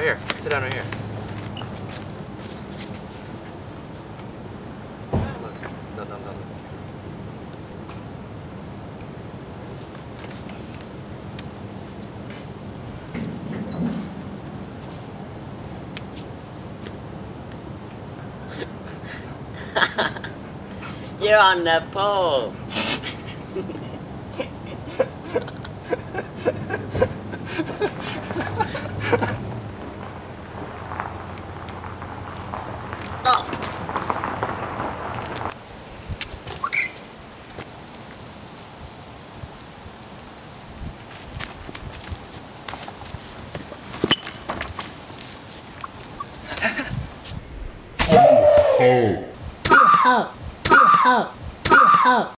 Right here. Sit down right here. Look. No, no, no. You're on the pole. Oh. Oh. Oh. Oh.